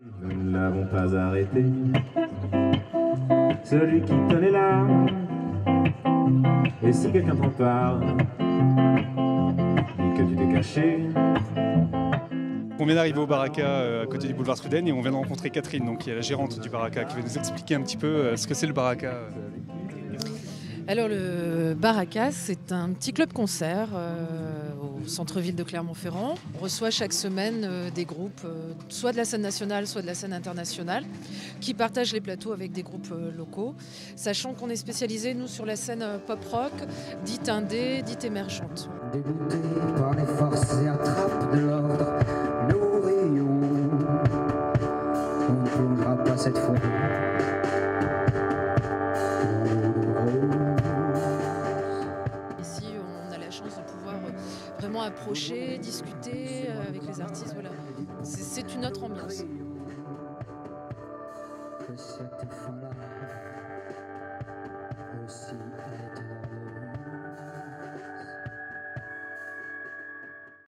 Nous ne l'avons pas arrêté. Celui qui tenait là. Et si quelqu'un t'en parle, dis que tu t'es caché. On vient d'arriver au Baraka euh, à côté du boulevard Struden et on vient de rencontrer Catherine, donc, qui est la gérante du Baraka, qui va nous expliquer un petit peu euh, ce que c'est le Baraka. Alors le Baraka, c'est un petit club concert euh, au centre-ville de Clermont-Ferrand. On reçoit chaque semaine euh, des groupes, euh, soit de la scène nationale, soit de la scène internationale, qui partagent les plateaux avec des groupes locaux, sachant qu'on est spécialisé, nous, sur la scène pop-rock, dite indé, dite émergente. Cette fois. De pouvoir euh, vraiment approcher, discuter euh, avec les artistes. Voilà. C'est une autre ambiance.